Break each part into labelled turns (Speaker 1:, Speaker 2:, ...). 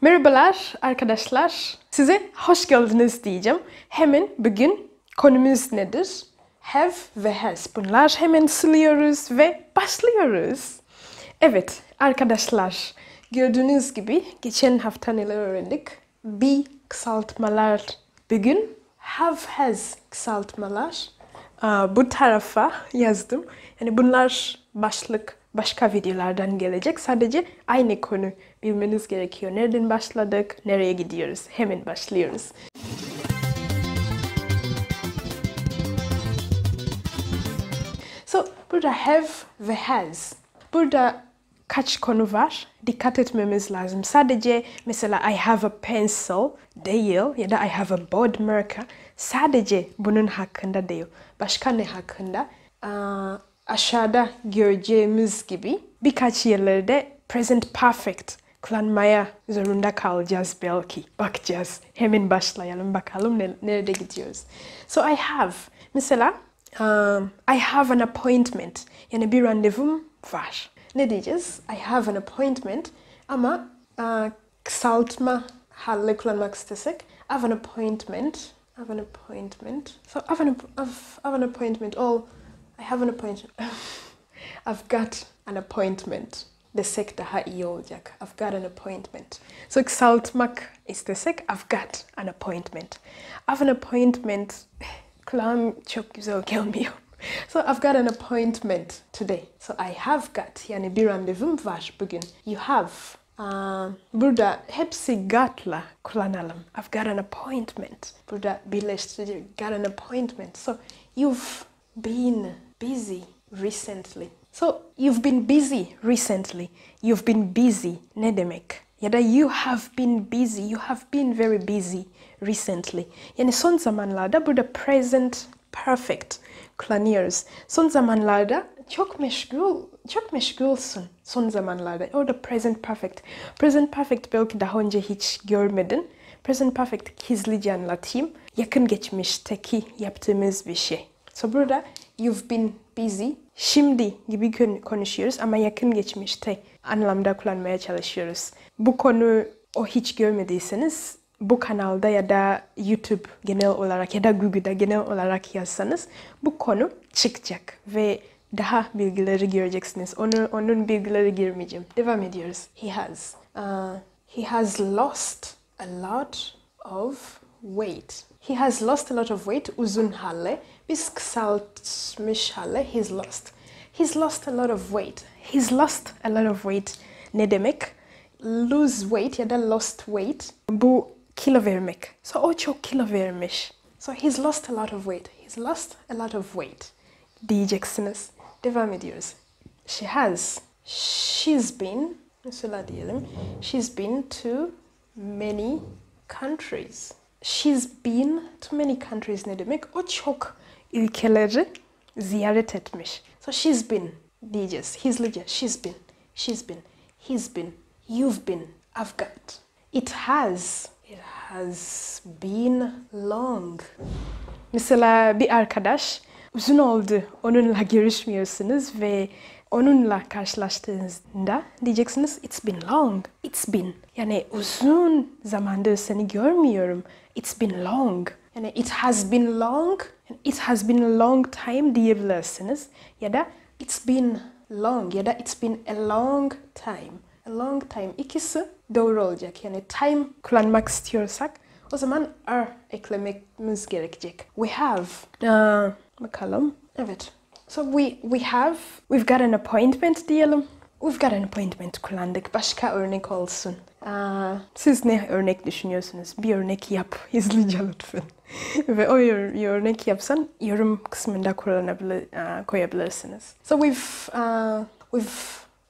Speaker 1: Merhabalar arkadaşlar. Size hoş geldiniz diyeceğim. Hemen bugün konumuz nedir? Have ve has. Bunlar hemen siliyoruz ve başlıyoruz. Evet arkadaşlar gördüğünüz gibi geçen hafta neler öğrendik? Be kısaltmalar. Bugün have has kısaltmalar. Bu tarafa yazdım. Yani bunlar başlık başka videolardan gelecek. Sadece aynı konu bilmeniz gerekiyor. Nereden başladık, nereye gidiyoruz? Hemen başlıyoruz. So, burada have ve has. Burada kaç konu var? Dikkat etmemiz lazım. Sadece mesela I have a pencil değil ya da I have a board marker. Sadece bunun hakkında değil. Başka ne hakkında? Aa, aşağıda göreceğimiz gibi birkaç yerlerde present perfect kullanmaya zorunda kalacağız belki. Bakacağız. Hemen başlayalım bakalım ne- nerede gidiyoruz. So I have. Mesela um, I have an appointment. Yani bir randevum var. Ne diyeceğiz? I have an appointment ama uh, kısaltma halle kullanmak istesek I have an appointment. I have an appointment. So I have an, app- I've, I have an appointment. Oh, I have an appointment. I've got an appointment. Desek daha iyi olacak. I've got an appointment. So kısaltmak istesek I've got an appointment. I have an appointment. Kulağım çok güzel gelmiyor. So I've got an appointment today. So I have got yani bir. You have. Um, Aa, burada hepsi got'la kullanalım. I've got an appointment. Burada birleştirici got an appointment. So you've been busy recently. So you've been busy recently. You've been busy ne demek? Ya da you have been busy. You have been very busy recently. Yani son zamanlarda burada present perfect kullanıyoruz. Son zamanlarda çok meşgul, çok meşgulsun son zamanlarda. Orada present perfect. Present perfect belki daha önce hiç görmedin. Present perfect hızlıca anlatayım. Yakın geçmişteki yaptığımız bir şey. So burada you've been busy. Şimdi gibi kon- konuşuyoruz ama yakın geçmişte anlamda kullanmaya çalışıyoruz. Bu konu o hiç görmediyseniz bu kanalda ya da YouTube genel olarak ya da Google'da genel olarak yazsanız bu konu çıkacak ve daha bilgileri göreceksiniz. Onu, onun bilgileri girmeyeceğim. Devam ediyoruz. He has. Uh, he has lost a lot of weight. He has lost a lot of weight. Uzun hale. Biz kısaltmış hale. He's lost. He's lost a lot of weight. He's lost a lot of weight. Ne demek? Lose weight ya da lost weight. Bu kilo vermek. So o çok kilo vermiş. So he's lost a lot of weight. He's lost a lot of weight. Diyeceksiniz. Devam ediyoruz. She has. She's been. Mesela diyelim. She's been to many countries. She's been to many countries ne demek? O çok ülkeleri ziyaret etmiş. So she's been diyeceğiz. Hızlıca. She's been. She's been. He's been. You've been. I've got. It has. It has been long. Mesela bir arkadaş uzun oldu onunla görüşmüyorsunuz ve onunla karşılaştığınızda diyeceksiniz it's been long. It's been. Yani uzun zamandır seni görmüyorum. It's been long. Yani it has been long. It has been a long time diyebilirsiniz. Ya da it's been long ya da it's been a long time. A long time. İkisi doğru olacak. Yani time kullanmak istiyorsak o zaman er eklememiz gerekecek. We have. Aa, bakalım. Evet. So we we have we've got an appointment diyelim. We've got an appointment kullandık. Başka örnek olsun. Aa, siz ne örnek düşünüyorsunuz? Bir örnek yap hızlıca lütfen. Ve o örnek yapsan yorum kısmında kullanabilir, aa, koyabilirsiniz. So we've uh, we've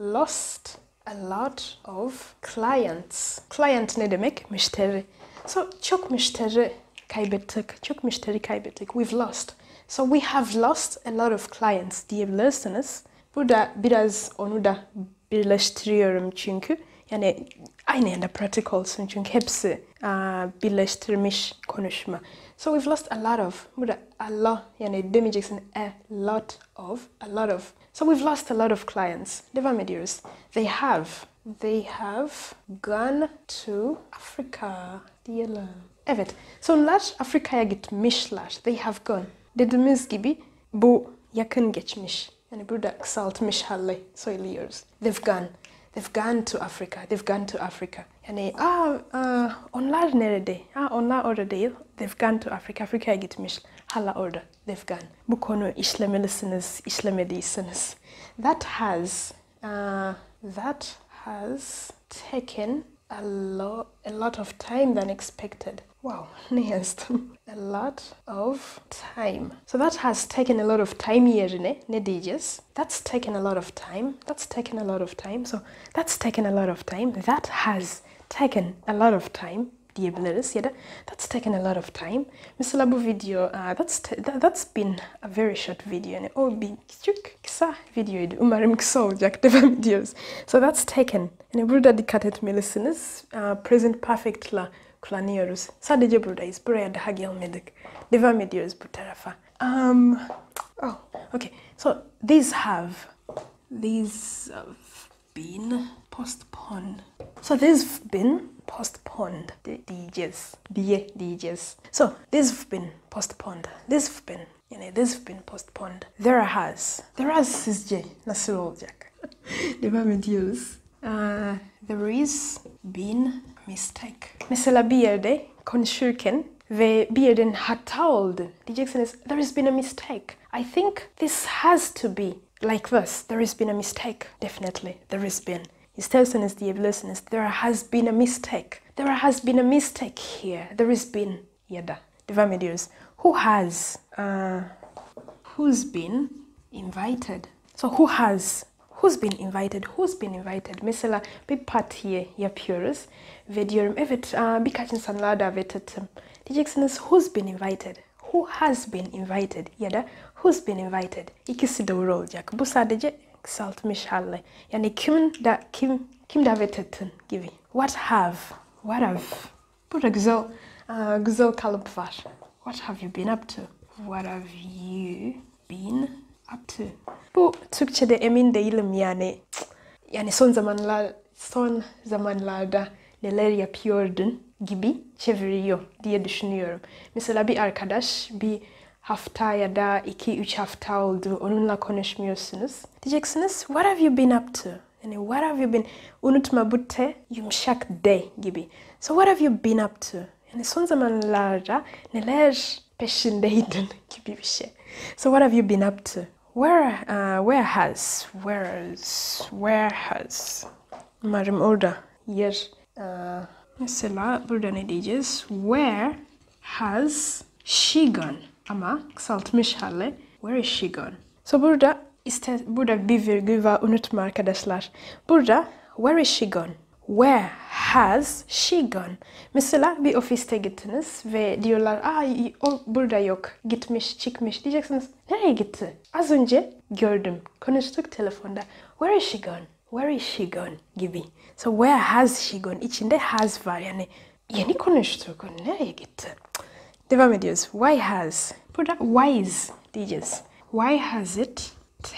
Speaker 1: lost a lot of clients. Client ne demek? Müşteri. So çok müşteri kaybettik. Çok müşteri kaybettik. We've lost. So we have lost a lot of clients diyebilirsiniz. Burada biraz onu da birleştiriyorum çünkü. Yani aynı anda pratik olsun çünkü hepsi aa, birleştirmiş konuşma. So we've lost a lot of. Burada a lot yani demeyeceksin a lot of, a lot of. So we've lost a lot of clients. Devam ediyoruz. They have. they have gone to Africa diyelim. Evet, sonlar Afrika'ya gitmişler. They have gone. Dediğimiz gibi bu yakın geçmiş. Yani burada kısaltmış hali söylüyoruz. They've gone. They've gone to Africa. They've gone to Africa. Yani aa, aa, onlar nerede? Aa, onlar orada değil. They've gone to Africa. Afrika'ya gitmiş. Hala orada. They've gone. Bu konu işlemelisiniz, işlemediyseniz. That has, uh, that has taken a, lo- a lot of time than expected. Wow, ne yazdım? A lot of time. So that has taken a lot of time yerine ne diyeceğiz? That's taken a lot of time. That's taken a lot of time. So that's taken a lot of time. That has taken a lot of time diyebiliriz ya da that's taken a lot of time. Mesela bu video, uh, that's, that, that's been a very short video. Yani o bir küçük kısa videoydu. Umarım kısa olacak. Devam ediyoruz. So that's taken. Yani burada dikkat etmelisiniz. Uh, present perfect'la kullanıyoruz. Sadece buradayız. Buraya daha gelmedik. Devam ediyoruz bu tarafa. Um, oh, okay. So these have, these have been postponed. So these have been postponed. The DJs. Diye DJs. So these have been postponed. These have been, yani these have been postponed. There has. There has sizce nasıl olacak? Devam ediyoruz. Uh, there is been a mistake. Mesela bir yerde konuşurken ve bir yerden hata oldu. Diyeceksiniz, there has been a mistake. I think this has to be like this. There has been a mistake. Definitely, there has been. İsterseniz diyebilirsiniz, there has been a mistake. There has been a mistake here. There has been ya da. Devam ediyoruz. Who has? Uh, who's been invited? So who has? Who's been invited? Who's been invited? Mesela bir partiye yapıyoruz ve diyorum evet uh, birkaç insanlar davet ettim. Diyeceksiniz who's been invited? Who has been invited? Ya da who's been invited? İkisi doğru olacak. Bu sadece kısaltmış hali. Yani kimin da kim kim davet ettin gibi. What have? What have? Burada güzel uh, güzel kalıp var. What have you been up to? What have you been up to? Bu Türkçe'de emin değilim yani. Yani son zamanlar son zamanlarda neler yapıyordun gibi çeviriyor diye düşünüyorum. Mesela bir arkadaş bir hafta ya da iki üç hafta oldu onunla konuşmuyorsunuz. Diyeceksiniz what have you been up to? Yani what have you been? Unutma bu te yumuşak de gibi. So what have you been up to? Yani son zamanlarda neler peşindeydin gibi bir şey. So what have you been up to? Where, uh, where has, where is, where has. Umarım orada yer. Uh, mesela burada ne diyeceğiz? Where has she gone? Ama kısaltmış hali. Where is she gone? So burada iste, burada bir virgül var unutma arkadaşlar. Burada where is she gone? Where has she gone? Mesela bir ofiste gittiniz ve diyorlar Aa, o burada yok gitmiş çıkmış diyeceksiniz nereye gitti? Az önce gördüm konuştuk telefonda where is she gone? Where is she gone? gibi. So where has she gone? İçinde has var yani yeni konuştuk nereye gitti? Devam ediyoruz. Why has? Burada wise diyeceğiz. Why has it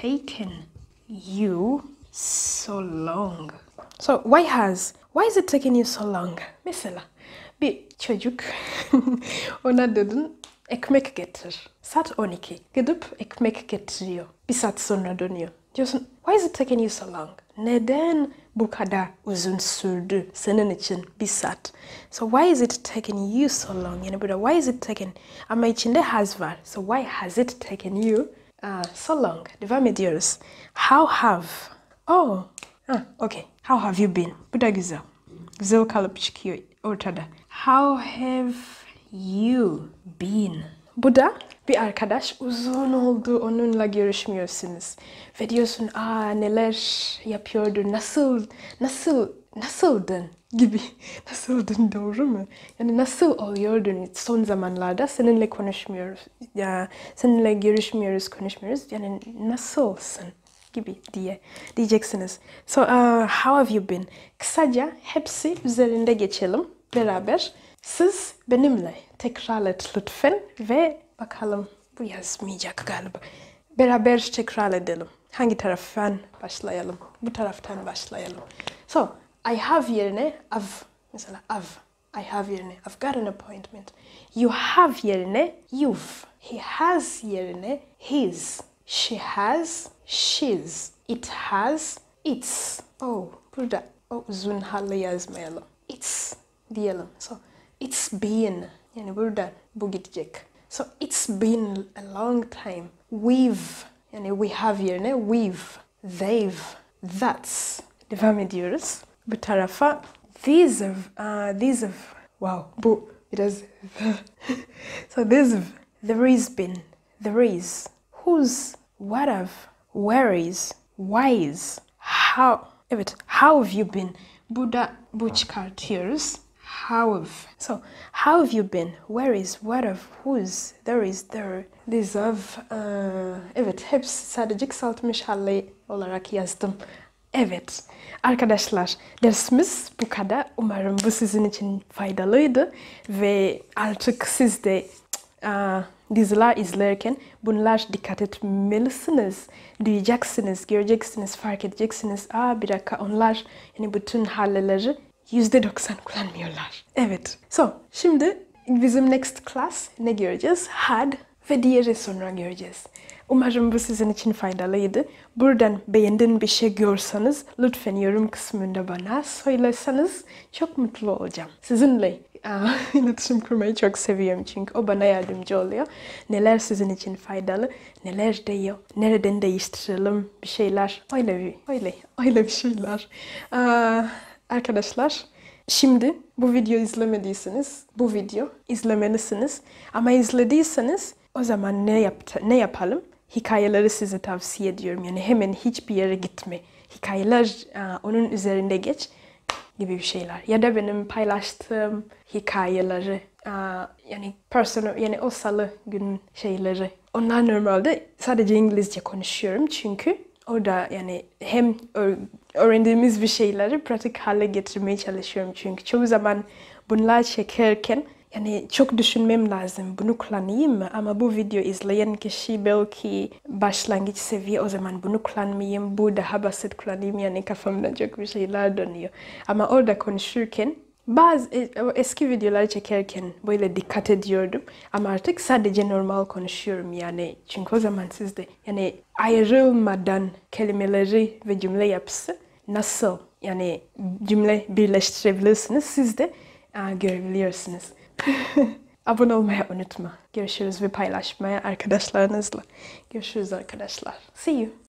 Speaker 1: taken you so long? So why has? Why is it taking you so long? Mesela bir çocuk ona dedin ekmek getir. Saat 12. Gidip ekmek getiriyor. Bir saat sonra dönüyor. Diyorsun why is it taking you so long? Neden bu kadar uzun sürdü bir saat? So why is it taking you so long? Yani why is it taking? Ama içinde. So why has it taken you uh, so long? Devam ediyoruz. How have? Oh, ah, okay. How have you been? Bu da güzel. Güzel ortada. How have you been? Bu da bir arkadaş uzun oldu onunla görüşmüyorsunuz. Ve diyorsun aa neler yapıyordun, nasıl, nasıl, nasıldın gibi. Nasıldın doğru mu? Yani nasıl oluyordun son zamanlarda seninle konuşmuyoruz. Ya, seninle görüşmüyoruz, konuşmuyoruz. Yani nasılsın? gibi diye diyeceksiniz. So, uh, how have you been? Kısaca hepsi üzerinde geçelim beraber. Siz benimle tekrar et lütfen ve bakalım bu yazmayacak galiba. Beraber tekrar edelim. Hangi taraftan başlayalım? Bu taraftan başlayalım. So I have yerine I've mesela I've I have yerine I've got an appointment. You have yerine you've. He has yerine his. She has she's. It has its. Oh burada o uzun halı yazmayalım. It's diyelim. So it's been. Yani burada bu gidecek. So it's been a long time. We've. Yani we have yerine we've. They've. That's. Devam ediyoruz. Bu tarafa these have, uh, these have, wow, bu biraz, so this have, there is been, there is, whose, what have, where is, why is, how, how have you been? Burada bu çıkartıyoruz. how have. So, how have you been? Where is, where have, whose, there is, there, these have. Ee, evet, hepsi sadece kısaltmış halli olarak yazdım. Evet. Arkadaşlar dersimiz bu kadar. Umarım bu sizin için faydalıydı ve artık siz de a, diziler izlerken bunlar dikkat etmelisiniz. Duyacaksınız, göreceksiniz, fark edeceksiniz. Aa bir dakika onlar yani bütün halleleri %90 kullanmıyorlar. Evet. So, şimdi bizim next class ne göreceğiz? Had ve diğeri sonra göreceğiz. Umarım bu sizin için faydalıydı. Buradan beğendiğin bir şey görsanız lütfen yorum kısmında bana söyleseniz çok mutlu olacağım. Sizinle Aa, iletişim kurmayı çok seviyorum çünkü o bana yardımcı oluyor. Neler sizin için faydalı, neler değil, nereden değiştirelim bir şeyler. Öyle bir, öyle, öyle bir şeyler. Aa, arkadaşlar Şimdi bu video izlemediyseniz bu video izlemelisiniz. Ama izlediyseniz o zaman ne, yapta, ne yapalım? Hikayeleri size tavsiye ediyorum. Yani hemen hiçbir yere gitme. Hikayeler aa, onun üzerinde geç gibi bir şeyler. Ya da benim paylaştığım hikayeleri aa, yani personal yani o salı gün şeyleri. Onlar normalde sadece İngilizce konuşuyorum çünkü orada yani hem öğrendiğimiz bir şeyleri pratik hale getirmeye çalışıyorum. Çünkü çoğu zaman bunlar çekerken yani çok düşünmem lazım. Bunu kullanayım mı? Ama bu video izleyen kişi belki başlangıç seviye o zaman bunu kullanmayayım bu daha basit kullanayım. Yani kafamda çok bir şeyler dönüyor. Ama orada konuşurken bazı eski videoları çekerken böyle dikkat ediyordum ama artık sadece normal konuşuyorum yani çünkü o zaman sizde yani ayrılmadan kelimeleri ve cümle yapısı nasıl yani cümle birleştirebilirsiniz siz de aa, görebiliyorsunuz. Abone olmayı unutma. Görüşürüz ve paylaşmaya arkadaşlarınızla. Görüşürüz arkadaşlar. See you.